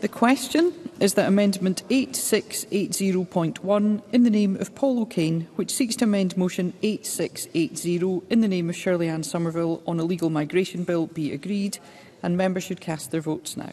The question is that Amendment 8680.1 in the name of Paul O'Kane, which seeks to amend Motion 8680 in the name of Shirley Ann Somerville on a legal migration bill, be agreed, and members should cast their votes now.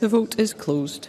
The vote is closed.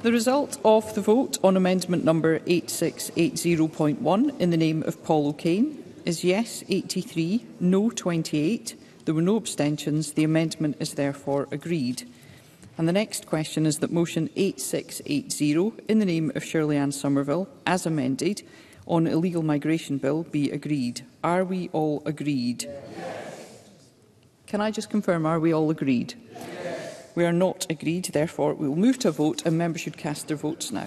The result of the vote on amendment number 8680.1 in the name of Paul O'Kane is yes 83, no 28. There were no abstentions. The amendment is therefore agreed. And the next question is that motion 8680 in the name of Shirley Ann Somerville, as amended, on illegal migration bill be agreed. Are we all agreed? Yes. Can I just confirm, are we all agreed? Yes. We are not agreed, therefore we will move to a vote and members should cast their votes now.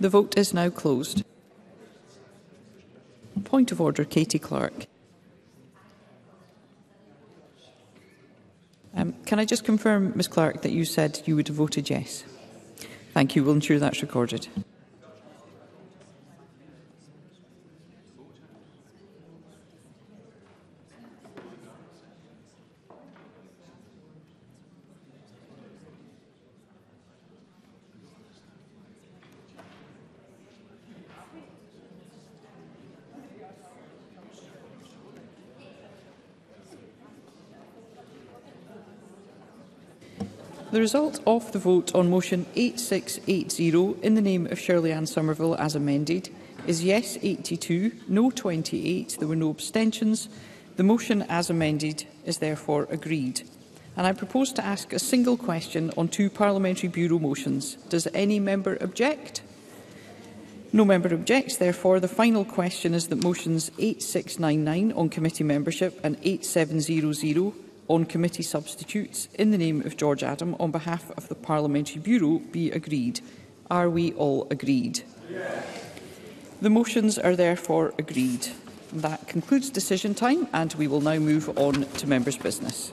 The vote is now closed. Point of order, Katie Clark. Um, can I just confirm, Ms Clark, that you said you would have voted yes? Thank you. We'll ensure that's recorded. The result of the vote on motion 8680 in the name of Shirley Ann Somerville as amended is yes 82, no 28, there were no abstentions. The motion as amended is therefore agreed. And I propose to ask a single question on two Parliamentary Bureau motions. Does any member object? No member objects. Therefore, the final question is that motions 8699 on committee membership and 8700 on committee substitutes in the name of George Adam on behalf of the Parliamentary Bureau be agreed. Are we all agreed? Yes. The motions are therefore agreed. That concludes decision time and we will now move on to members' business.